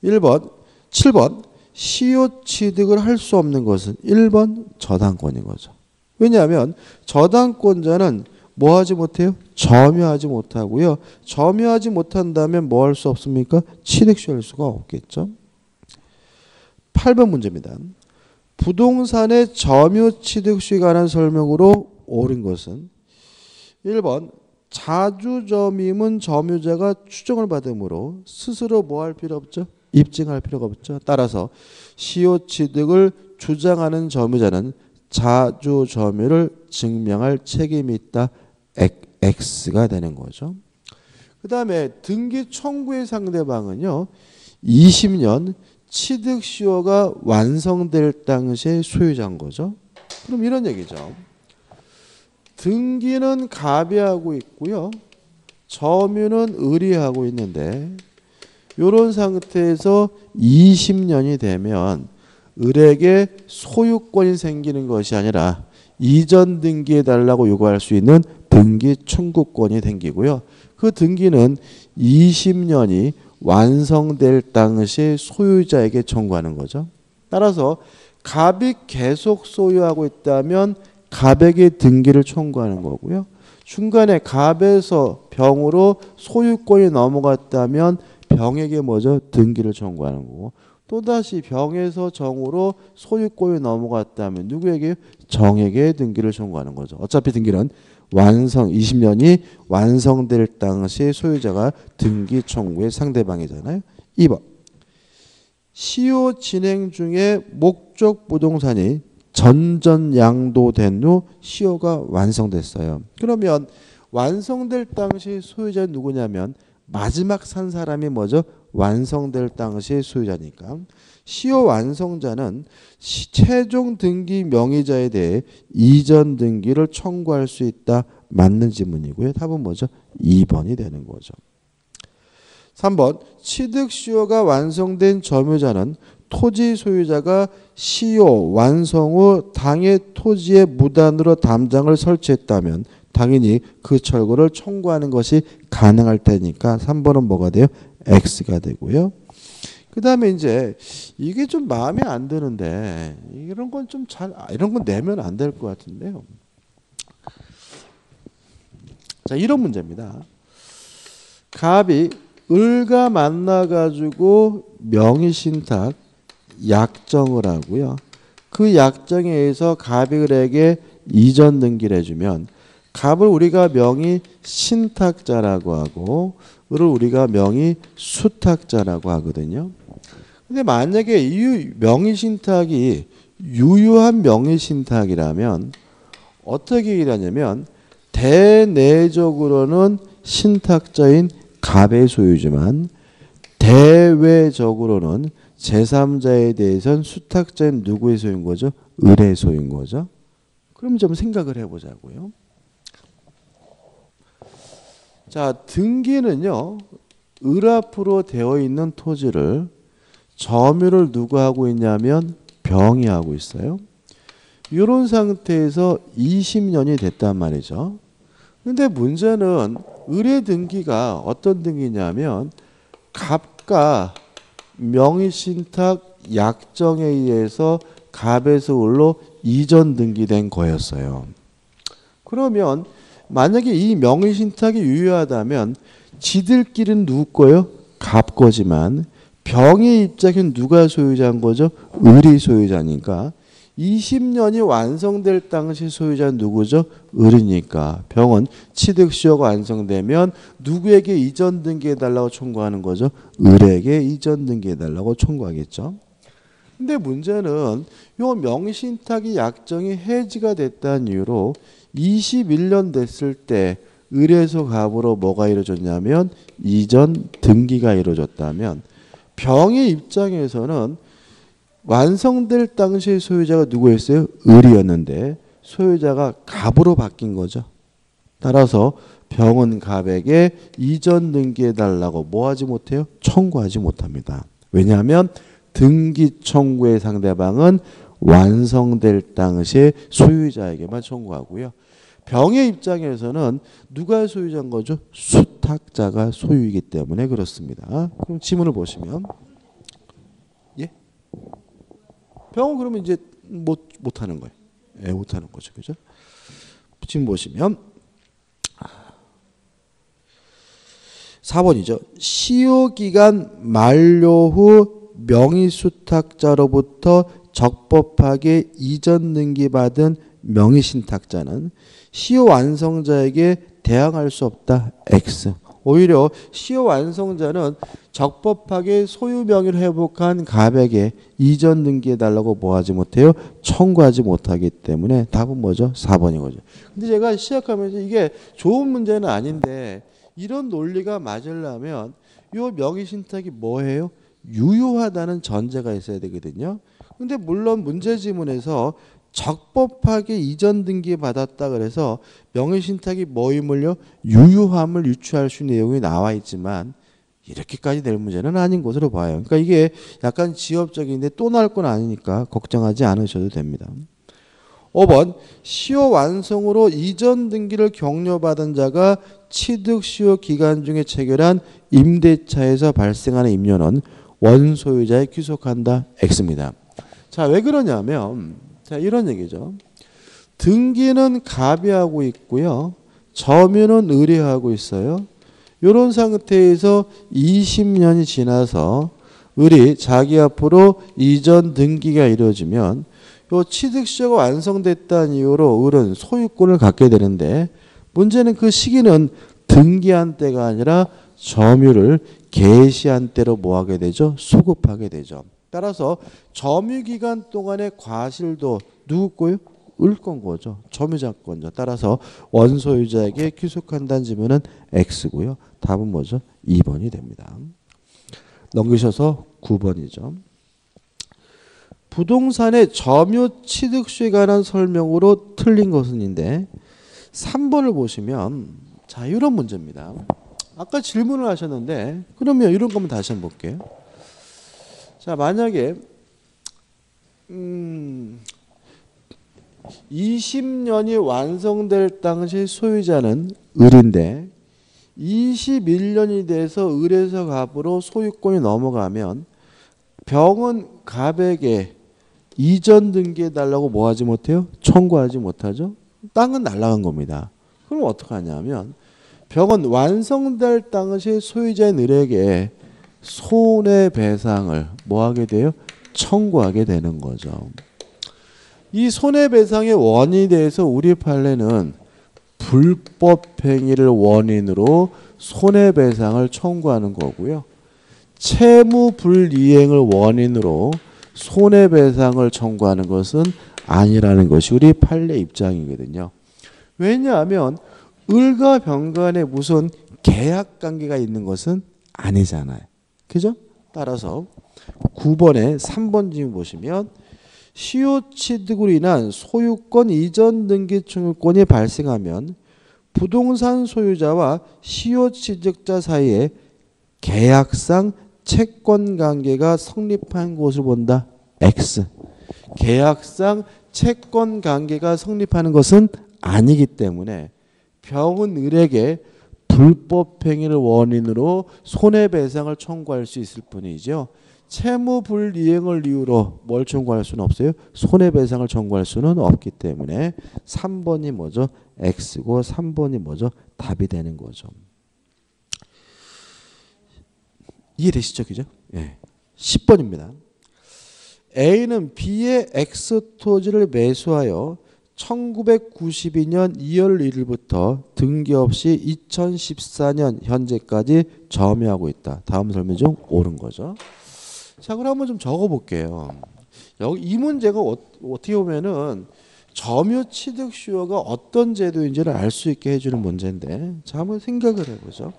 1번, 7번 시효 취득을 할 수 없는 것은 1번 저당권인 거죠. 왜냐하면 저당권자는 뭐 하지 못해요? 점유하지 못하고요. 점유하지 못한다면 뭐 할 수 없습니까? 취득시할 수가 없겠죠. 8번 문제입니다. 부동산의 점유 취득시에 관한 설명으로 옳은 것은 1번 자주점임은 점유자가 추정을 받으므로 스스로 뭐 할 필요 없죠? 입증할 필요가 없죠. 따라서 시효 취득을 주장하는 점유자는 자주 점유를 증명할 책임이 있다. X가 되는 거죠. 그 다음에 등기 청구의 상대방은요. 20년 취득 시효가 완성될 당시의 소유자인 거죠. 그럼 이런 얘기죠. 등기는 갑이 하고 있고요. 점유는 을이 하고 있는데 이런 상태에서 20년이 되면 을에게 소유권이 생기는 것이 아니라 이전 등기해 달라고 요구할 수 있는 등기 청구권이 생기고요. 그 등기는 20년이 완성될 당시 소유자에게 청구하는 거죠. 따라서 갑이 계속 소유하고 있다면 갑에게 등기를 청구하는 거고요. 중간에 갑에서 병으로 소유권이 넘어갔다면 병에게 뭐죠? 등기를 청구하는 거고 또다시 병에서 정으로 소유권이 넘어갔다면 누구에게? 정에게 등기를 청구하는 거죠. 어차피 등기는 완성 20년이 완성될 당시 소유자가 등기 청구의 상대방이잖아요. 2번. 시효 진행 중에 목적 부동산이 전전양도된 후 시효가 완성됐어요. 그러면 완성될 당시 소유자는 누구냐면 마지막 산 사람이 뭐죠? 완성될 당시 소유자니까. 시효 완성자는 최종 등기 명의자에 대해 이전 등기를 청구할 수 있다. 맞는 지문이고요. 답은 뭐죠? 2번이 되는 거죠. 3번 취득 시효가 완성된 점유자는 토지 소유자가 시효 완성 후 당의 토지에 무단으로 담장을 설치했다면 당연히 그 철거를 청구하는 것이 가능할 테니까 3번은 뭐가 돼요? X가 되고요. 그 다음에 이제 이게 좀 마음에 안 드는데 이런 건 좀 잘 이런 건 내면 안 될 것 같은데요. 자 이런 문제입니다. 갑이 을과 만나 가지고 명의신탁 약정을 하고요. 그 약정에 의해서 갑이 을에게 이전 등기를 해주면 갑을 우리가 명의 신탁자라고 하고 을을 우리가 명의 수탁자라고 하거든요. 근데 만약에 이 명의 신탁이 유효한 명의 신탁이라면 어떻게 일하냐면 대내적으로는 신탁자인 갑의 소유지만 대외적으로는 제3자에 대해서는 수탁자인 누구의 소유인 거죠? 을의 소유인 거죠. 그럼 좀 생각을 해보자고요. 자, 등기는요. 을 앞으로 되어 있는 토지를 점유를 누가 하고 있냐면 병이 하고 있어요. 이런 상태에서 20년이 됐단 말이죠. 근데 문제는 의뢰 등기가 어떤 등기냐면 갑과 명의신탁 약정에 의해서 갑에서 을로 이전 등기된 거였어요. 그러면 만약에 이 명의신탁이 유효하다면 지들끼리는 누구 거요? 갑 거지만 병의 입장엔 누가 소유자인 거죠? 을이 소유자니까 20년이 완성될 당시 소유자 누구죠? 을이니까 병은 취득시효가 완성되면 누구에게 이전 등기해 달라고 청구하는 거죠? 을에게 이전 등기해 달라고 청구하겠죠. 근데 문제는 요 명신탁이 약정이 해지가 됐다는 이유로 21년 됐을 때 을에서 갑으로 뭐가 이루어졌냐면 이전 등기가 이루어졌다면 병의 입장에서는 완성될 당시의 소유자가 누구였어요? 을이었는데 소유자가 갑으로 바뀐 거죠. 따라서 병은 갑에게 이전 등기해 달라고 뭐 하지 못해요? 청구하지 못합니다. 왜냐하면 등기 청구의 상대방은 완성될 당시의 소유자에게만 청구하고요. 병의 입장에서는 누가 소유자인 거죠? 수탁자가 소유이기 때문에 그렇습니다. 그럼 지문을 보시면 예? 병은 그러면 이제 못 못하는 거예요. 예, 못하는 거죠, 그죠? 지금 보시면 4번이죠. 시효 기간 만료 후 명의 수탁자로부터 적법하게 이전 등기받은 명의 신탁자는 시효 완성자에게 대항할 수 없다. X. 오히려 시효 완성자는 적법하게 소유 명의를 회복한 갑에게 이전 등기해 달라고 뭐 하지 못해요? 청구하지 못하기 때문에 답은 뭐죠? 4번인 거죠. 근데 제가 시작하면서 이게 좋은 문제는 아닌데 이런 논리가 맞으려면 요 명의 신탁이 뭐예요? 유효하다는 전제가 있어야 되거든요. 근데 물론 문제 지문에서 적법하게 이전 등기 받았다 그래서 명의신탁이 뭐임을요 유효함을 유추할 수 있는 내용이 나와 있지만 이렇게까지 될 문제는 아닌 것으로 봐요. 그러니까 이게 약간 지엽적인데 또 나올 건 아니니까 걱정하지 않으셔도 됩니다. 5번 시효 완성으로 이전 등기를 격려받은 자가 취득 시효 기간 중에 체결한 임대차에서 발생하는 임료는 원소유자에 귀속한다 X입니다. 자, 왜 그러냐면 자, 이런 얘기죠. 등기는 갑이 하고 있고요. 점유는 을이 하고 있어요. 이런 상태에서 20년이 지나서 을이 자기 앞으로 이전 등기가 이루어지면 요 취득시효가 완성됐다는 이유로 을은 소유권을 갖게 되는데 문제는 그 시기는 등기한 때가 아니라 점유를 개시한 때로 뭐 하게 되죠? 수급하게 되죠. 따라서 점유 기간 동안의 과실도 누구 거요? 을건 거죠. 점유자권자. 따라서 원소유자에게 귀속한다는 지문은 X고요. 답은 뭐죠? 2번이 됩니다. 넘기셔서 9번이죠. 부동산의 점유 취득税관한 설명으로 틀린 것은인데 3번을 보시면 자 이런 문제입니다. 아까 질문을 하셨는데 그러면 이런 거면 다시 한번 볼게요. 자, 만약에 음 20년이 완성될 당시 소유자는 을인데 21년이 돼서 을에서 갑으로 소유권이 넘어가면 병은 갑에게 이전 등기해 달라고 뭐 하지 못해요? 청구하지 못하죠. 땅은 날라간 겁니다. 그럼 어떻게 하냐면 병은 완성될 당시 소유자인 을에게 손해배상을 뭐 하게 돼요? 청구하게 되는 거죠. 이 손해배상의 원인에 대해서 우리 판례는 불법 행위를 원인으로 손해배상을 청구하는 거고요. 채무 불이행을 원인으로 손해배상을 청구하는 것은 아니라는 것이 우리 판례 입장이거든요. 왜냐하면 을과 병간에 무슨 계약 관계가 있는 것은 아니잖아요. 그죠? 따라서 9번에 3번 질문 보시면 시효 취득으로 인한 소유권 이전 등기 청구권이 발생하면 부동산 소유자와 시효 취득자 사이에 계약상 채권 관계가 성립한 것을 본다. X. 계약상 채권 관계가 성립하는 것은 아니기 때문에 병은 을에게 불법 행위를 원인으로 손해배상을 청구할 수 있을 뿐이죠. 채무 불이행을 이유로 뭘 청구할 수는 없어요. 손해배상을 청구할 수는 없기 때문에 3번이 뭐죠? X고 3번이 뭐죠? 답이 되는 거죠. 이해되시죠? 그죠? 예. 10번입니다. A는 B의 X 토지를 매수하여 1992년 2월 1일부터 등기 없이 2014년 현재까지 점유하고 있다. 다음 설명 중 옳은 거죠. 자, 그럼 한번 좀 적어 볼게요. 여기 이 문제가 어, 떻게 보면은 점유 취득 수요가 어떤 제도인지를 알 수 있게 해 주는 문제인데, 자 한번 생각을 해 보죠.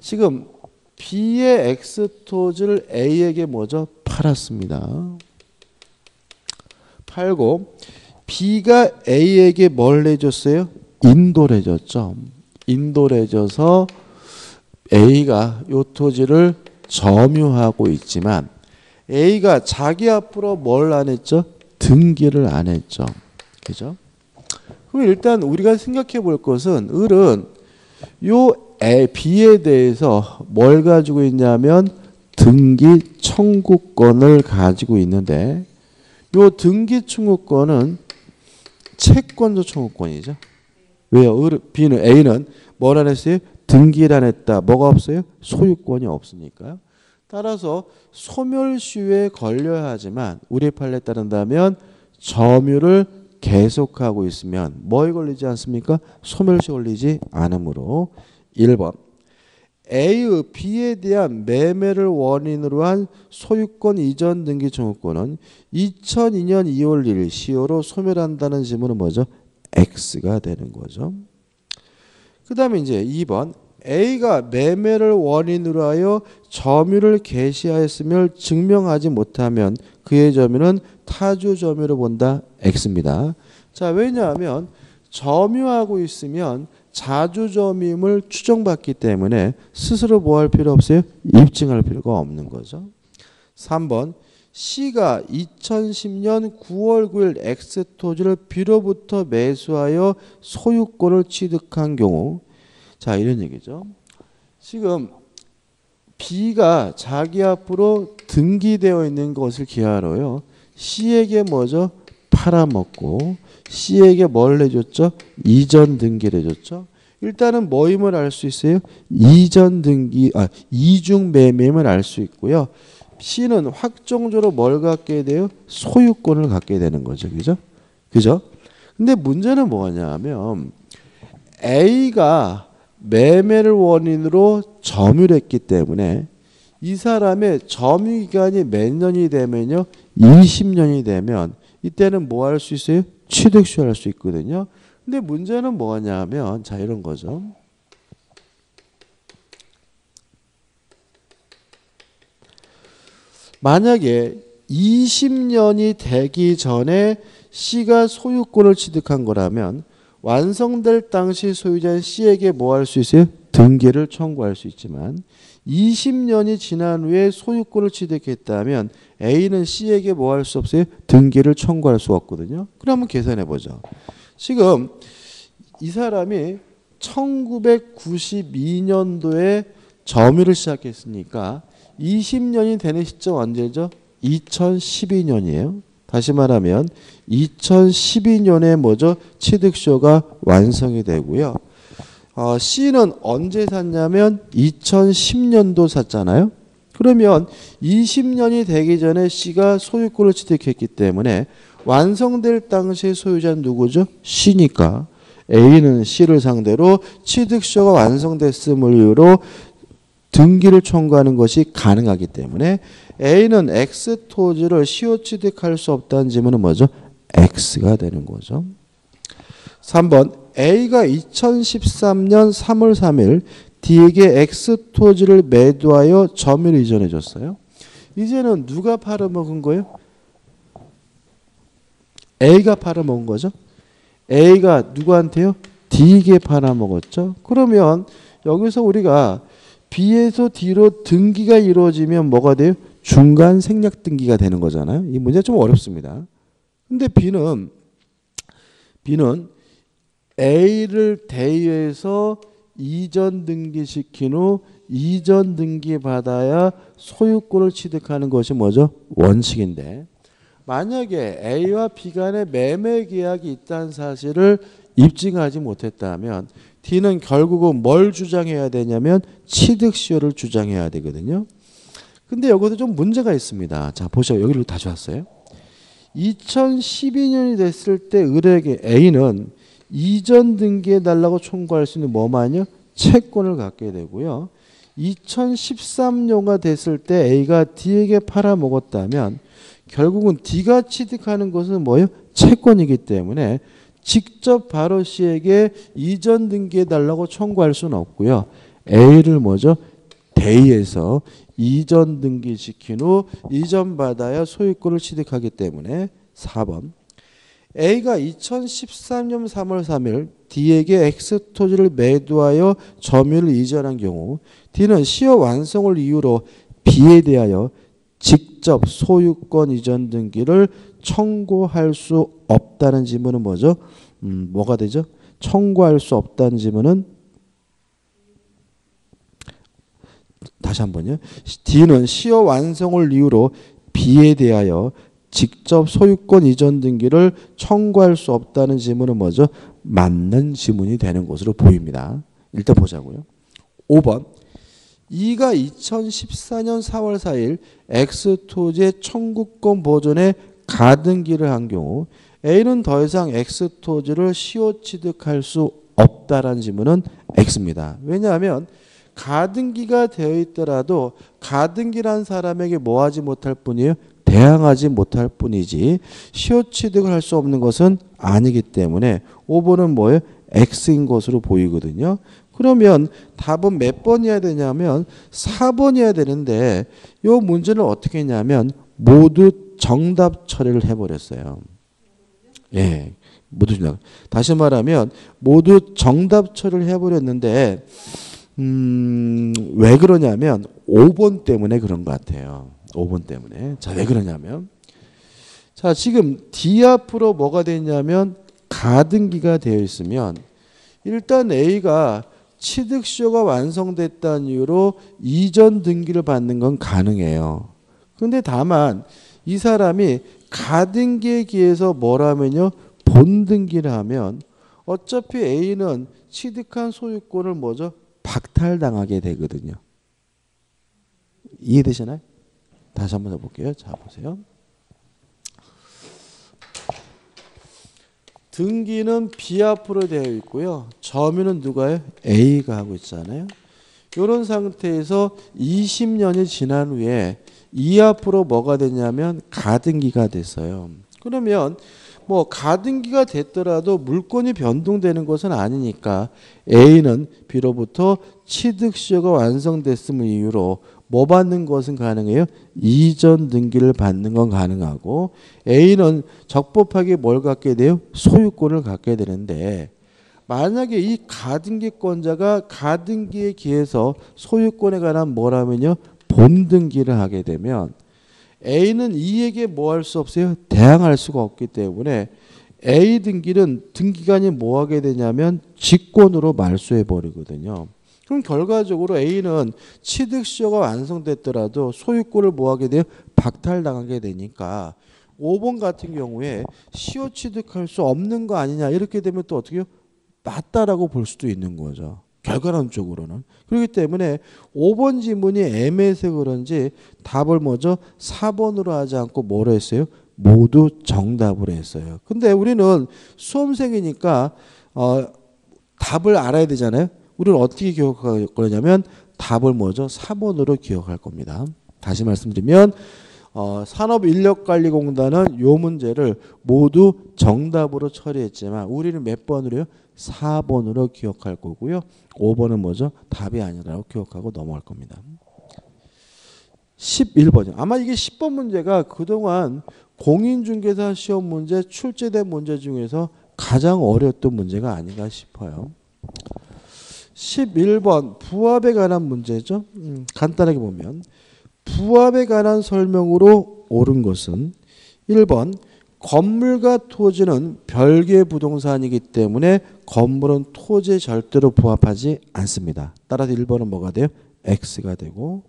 지금 B의 X 토지를 A에게 뭐죠? 팔았습니다. 팔고 B가 A에게 뭘 해줬어요? 인도를 해줬죠. 인도를 해줘서 A가 요 토지를 점유하고 있지만 A가 자기 앞으로 뭘 안 했죠? 등기를 안 했죠. 그죠? 그럼 일단 우리가 생각해 볼 것은 을은 요 A, B에 대해서 뭘 가지고 있냐면 등기 청구권을 가지고 있는데 요 등기 청구권은 채권자 청구권이죠. 왜요? B는 A는 뭘안 했어요? 등기를 안 했다. 뭐가 없어요? 소유권이 없으니까요. 따라서 소멸시효에 걸려야 하지만 우리 판례에 따른다면 점유를 계속하고 있으면 뭐에 걸리지 않습니까? 소멸시 걸리지 않으므로 1번 A의 B에 대한 매매를 원인으로 한 소유권 이전 등기 청구권은 2002년 2월 1일 시효로 소멸한다는 지문은 뭐죠? X가 되는 거죠. 그 다음에 이제 2번 A가 매매를 원인으로 하여 점유를 개시하였음을 증명하지 못하면 그의 점유는 타주 점유를 본다 X입니다. 자 왜냐하면 점유하고 있으면 자주점임을 추정받기 때문에 스스로 뭐 할 필요 없어요? 입증할 필요가 없는 거죠. 3번 C가 2010년 9월 9일 X토지를 B로부터 매수하여 소유권을 취득한 경우 자 이런 얘기죠. 지금 B가 자기 앞으로 등기되어 있는 것을 기하로요. C에게 뭐죠? 팔아먹고 C에게 뭘 해줬죠? 이전 등기를 해줬죠. 일단은 뭐임을 알 수 있어요? 이전 등기, 아 이중 매매임을 알 수 있고요. C는 확정적으로 뭘 갖게 돼요? 소유권을 갖게 되는 거죠, 그죠? 그죠? 근데 문제는 뭐냐면 A가 매매를 원인으로 점유를 했기 때문에 이 사람의 점유 기간이 몇 년이 되면요? 20년이 되면 이때는 뭐 할 수 있어요? 취득시 할 수 있거든요. 근데 문제는 뭐냐면 자 이런 거죠. 만약에 20년이 되기 전에 C가 소유권을 취득한 거라면 완성될 당시 소유자인 C에게 뭐 할 수 있어요? 등기를 청구할 수 있지만 20년이 지난 후에 소유권을 취득했다면 A는 C에게 뭐 할 수 없어요? 등기를 청구할 수 없거든요. 그럼 계산해 보죠. 지금 이 사람이 1992년도에 점유를 시작했으니까 20년이 되는 시점 언제죠? 2012년이에요. 다시 말하면 2012년에 뭐죠? 취득쇼가 완성이 되고요. 어, C는 언제 샀냐면 2010년도 샀잖아요. 그러면 20년이 되기 전에 C가 소유권을 취득했기 때문에 완성될 당시의 소유자는 누구죠? C니까 A는 C를 상대로 취득서가 완성됐음을 이유로 등기를 청구하는 것이 가능하기 때문에 A는 X 토지를 시효 취득할 수 없다는 지문은 뭐죠? X가 되는 거죠. 3번 A가 2013년 3월 3일 D에게 X 토지를 매도하여 점유를 이전해 줬어요. 이제는 누가 팔아먹은 거예요? A가 팔아먹은 거죠. A가 누구한테요? D에게 팔아먹었죠. 그러면 여기서 우리가 B에서 D로 등기가 이루어지면 뭐가 돼요? 중간 생략 등기가 되는 거잖아요. 이 문제 좀 어렵습니다. 근데 B는 B는 A를 대여해서 이전 등기시킨 후 이전 등기 받아야 소유권을 취득하는 것이 뭐죠? 원칙인데 만약에 A와 B 간의 매매 계약이 있다는 사실을 입증하지 못했다면 D는 결국은 뭘 주장해야 되냐면 취득 시효를 주장해야 되거든요. 근데 여기서 좀 문제가 있습니다. 자, 보셔. 여기로 다시 왔어요. 2012년이 됐을 때 의뢰에게 A는 이전 등기해 달라고 청구할 수 있는 뭐만요? 채권을 갖게 되고요. 2013년가 됐을 때 A가 D에게 팔아먹었다면 결국은 D가 취득하는 것은 뭐예요? 채권이기 때문에 직접 바로 C에게 이전 등기해 달라고 청구할 수는 없고요. A를 뭐죠? 대의에서 이전 등기시킨 후 이전 받아야 소유권을 취득하기 때문에 4번 A가 2013년 3월 3일 D에게 X 토지를 매도하여 점유를 이전한 경우 D는 시효 완성을 이유로 B에 대하여 직접 소유권 이전 등기를 청구할 수 없다는 지문은 뭐죠? 음, 뭐가 되죠? 청구할 수 없다는 지문은 다시 한번요. D는 시효 완성을 이유로 B에 대하여 직접 소유권 이전 등기를 청구할 수 없다는 지문은 뭐죠? 맞는 지문이 되는 것으로 보입니다. 일단 보자고요. 5번 2가 2014년 4월 4일 X토지의 청구권 보존에 가등기를 한 경우 A는 더 이상 X토지를 시효 취득할 수 없다라는 지문은 X입니다. 왜냐하면 가등기가 되어 있더라도 가등기란 사람에게 뭐 하지 못할 뿐이에요? 대항하지 못할 뿐이지 시효 취득을 할 수 없는 것은 아니기 때문에 5번은 뭐예요? X인 것으로 보이거든요. 그러면 답은 몇 번이어야 되냐면 4번이어야 되는데 이 문제는 어떻게 했냐면 모두 정답 처리를 해버렸어요. 예. 모두 정답. 다시 말하면 모두 정답 처리를 해버렸는데 음, 왜 그러냐면 5번 때문에 그런 것 같아요. 5번 때문에. 자, 왜 그러냐면 자, 지금 D 앞으로 뭐가 됐냐면 가등기가 되어 있으면 일단 A가 취득시효가 완성됐다는 이유로 이전 등기를 받는 건 가능해요. 근데 다만 이 사람이 가등기에 기해서 뭐라면요? 본등기를 하면 어차피 A는 취득한 소유권을 뭐죠? 박탈당하게 되거든요. 이해되시나요? 다시 한번 해볼게요. 자, 보세요. 등기는 B 앞으로 되어 있고요. 점유는 누가요? A가 하고 있잖아요. 이런 상태에서 20년이 지난 후에 이 앞으로 뭐가 되냐면 가등기가 됐어요. 그러면 뭐 가등기가 됐더라도 물건이 변동되는 것은 아니니까 A는 B로부터 취득시효가 완성됐음을 이유로 뭐 받는 것은 가능해요? 이전 등기를 받는 건 가능하고 A는 적법하게 뭘 갖게 돼요? 소유권을 갖게 되는데 만약에 이 가등기권자가 가등기에 기해서 소유권에 관한 뭐라면요? 본등기를 하게 되면 A는 이에게 뭐 할 수 없어요? 대항할 수가 없기 때문에 A 등기는 등기관이 뭐 하게 되냐면 직권으로 말소해 버리거든요. 그럼 결과적으로 A는 취득시효가 완성됐더라도 소유권을 뭐 하게 돼요? 박탈당하게 되니까 5번 같은 경우에 시효 취득할 수 없는 거 아니냐 이렇게 되면 또 어떻게 요 맞다라고 볼 수도 있는 거죠. 결과론적으로는. 그렇기 때문에 5번 지문이 애매해서 그런지 답을 뭐죠? 4번으로 하지 않고 뭐로 했어요? 모두 정답으로 했어요. 근데 우리는 수험생이니까 어, 답을 알아야 되잖아요. 우리는 어떻게 기억할 거냐면 답을 뭐죠? 4번으로 기억할 겁니다. 다시 말씀드리면 어, 산업인력관리공단은 요 문제를 모두 정답으로 처리했지만 우리는 몇 번으로요? 4번으로 기억할 거고요. 5번은 뭐죠? 답이 아니라고 기억하고 넘어갈 겁니다. 11번이요. 아마 이게 10번 문제가 그동안 공인중개사 시험 문제 출제된 문제 중에서 가장 어려웠던 문제가 아닌가 싶어요. 11번 부합에 관한 문제죠. 음, 간단하게 보면 부합에 관한 설명으로 옳은 것은 1번 건물과 토지는 별개의 부동산이기 때문에 건물은 토지에 절대로 부합하지 않습니다. 따라서 1번은 뭐가 돼요? X가 되고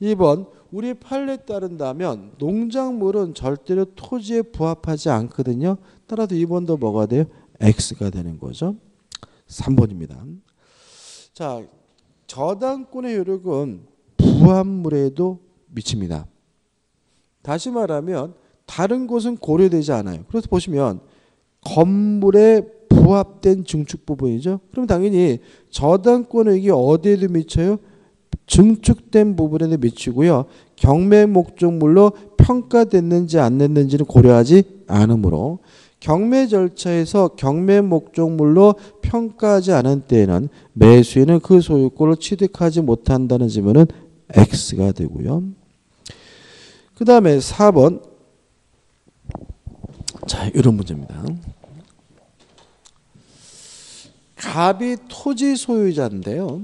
2번 우리 판례에 따른다면 농작물은 절대로 토지에 부합하지 않거든요. 따라서 2번도 뭐가 돼요? X가 되는 거죠. 3번입니다. 자, 저당권의 효력은 부합물에도 미칩니다. 다시 말하면 다른 곳은 고려되지 않아요. 그래서 보시면 건물에 부합된 증축 부분이죠. 그럼 당연히 저당권 이익이 어디에도 미쳐요? 증축된 부분에도 미치고요. 경매 목적물로 평가됐는지 안 됐는지는 고려하지 않으므로 경매 절차에서 경매 목적물로 평가하지 않은 때에는 매수인은 그 소유권을 취득하지 못한다는 지문은 X가 되고요. 그 다음에 4번 자 이런 문제입니다. 갑이 토지 소유자인데요.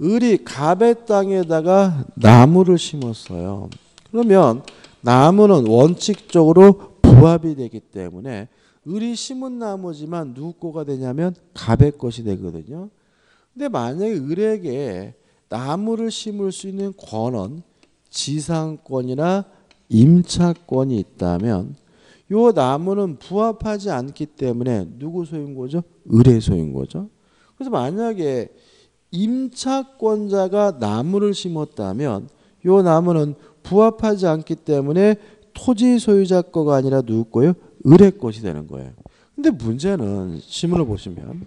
을이 갑의 땅에다가 나무를 심었어요. 그러면 나무는 원칙적으로 부합이 되기 때문에 을이 심은 나무지만 누구 거가 되냐면 갑의 것이 되거든요. 근데 만약에 을에게 나무를 심을 수 있는 권은 지상권이나 임차권이 있다면 요 나무는 부합하지 않기 때문에 누구 소유인 거죠? 을의 소유인 거죠. 그래서 만약에 임차권자가 나무를 심었다면 요 나무는 부합하지 않기 때문에 토지 소유자 거가 아니라 누구 거요? 을의 것이 되는 거예요. 근데 문제는 지문을 보시면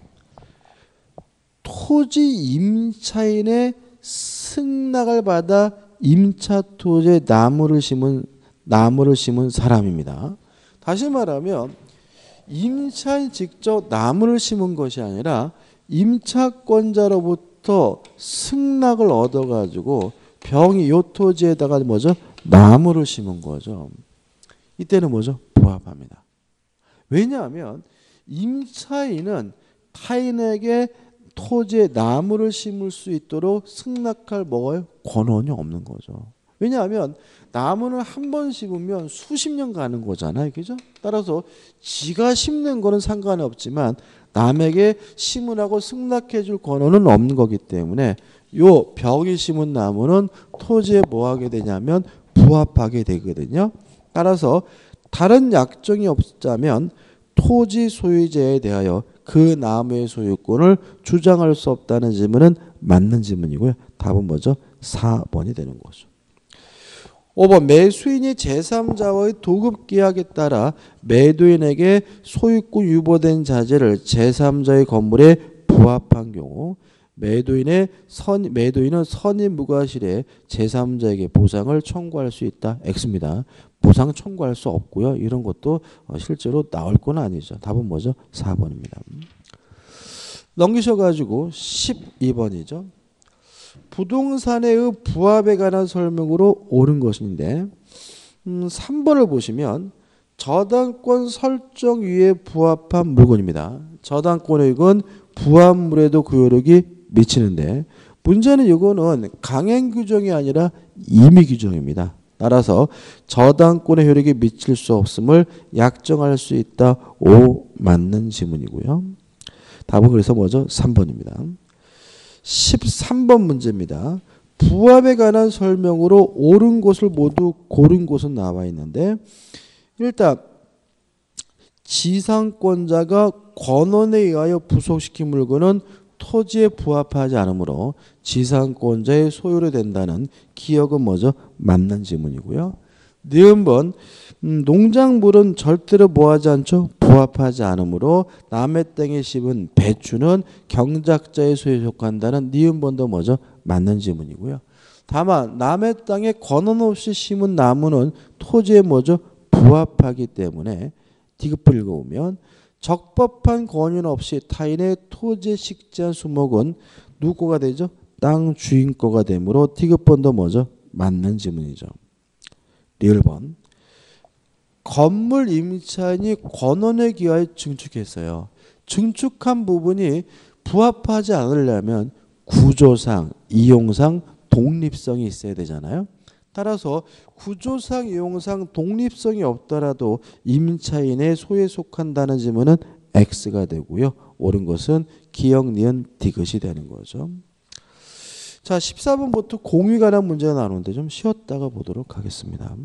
토지 임차인의 승낙을 받아 임차 토지에 나무를 심은 나무를 심은 사람입니다. 다시 말하면 임차인 직접 나무를 심은 것이 아니라 임차권자로부터 승낙을 얻어 가지고 병이 요 토지에다가 뭐죠? 나무를 심은 거죠. 이때는 뭐죠? 부합합니다. 왜냐하면 임차인은 타인에게 토지에 나무를 심을 수 있도록 승낙할 뭐가요? 권한이 없는 거죠. 왜냐하면 나무는 한 번 심으면 수십 년 가는 거잖아요. 그죠? 따라서 지가 심는 거는 상관이 없지만 남에게 심으라고 승낙해 줄 권한은 없는 거기 때문에 요 벽이 심은 나무는 토지에 뭐 하게 되냐면 부합하게 되거든요. 따라서 다른 약정이 없자면 토지 소유자에 대하여 그 나무의 소유권을 주장할 수 없다는 질문은 맞는 질문이고요. 답은 뭐죠? 4번이 되는 거죠. 5번 매수인이 제3자와의 도급 계약에 따라 매도인에게 소유권 유보된 자재를 제3자의 건물에 부합한 경우 매도인의 선 매도인은 선임 무과실에 제3자에게 보상을 청구할 수 있다. X입니다. 보상 청구할 수 없고요. 이런 것도 어, 실제로 나올 건 아니죠. 답은 뭐죠? 4번입니다. 넘기셔 가지고 12번이죠. 부동산의 부합에 관한 설명으로 옳은 것인데 음, 3번을 보시면 저당권 설정 위에 부합한 물건입니다. 저당권액은 부합물에도 그 효력이 미치는데 문제는 이거는 강행 규정이 아니라 임의 규정입니다. 따라서 저당권의 효력이 미칠 수 없음을 약정할 수 있다. 오 맞는 지문이고요. 답은 그래서 뭐죠? 3번입니다. 13번 문제입니다. 부합에 관한 설명으로 옳은 것을 모두 고른 곳은 나와 있는데 일단 지상권자가 권원에 의하여 부속시킨 물건은 토지에 부합하지 않으므로 지상권자의 소유로 된다는 기억은 뭐죠? 맞는 지문이고요. 니은 번 음, 농작물은 절대로 뭐하지 않죠? 부합하지 않으므로 남의 땅에 심은 배추는 경작자의 소유에 속한다는 니은 번도 뭐죠? 맞는 지문이고요. 다만 남의 땅에 권한 없이 심은 나무는 토지에 뭐죠? 부합하기 때문에 디귿을 읽어보면 적법한 권유 없이 타인의 토지에 식재한 수목은 누구 거가 되죠? 땅 주인 거가 되므로 디귿번도 뭐죠? 맞는 지문이죠. 리을 번 건물 임차인이 권원에 기하여 증축했어요. 증축한 부분이 부합하지 않으려면 구조상, 이용상 독립성이 있어야 되잖아요. 따라서 구조상, 이용상 독립성이 없더라도 임차인의 소에 속한다는 지문은 X가 되고요. 옳은 것은 기억, 니은, 디귿이 되는 거죠. 자, 14번부터 공유 관한 문제가 나오는데 좀 쉬었다가 보도록 하겠습니다.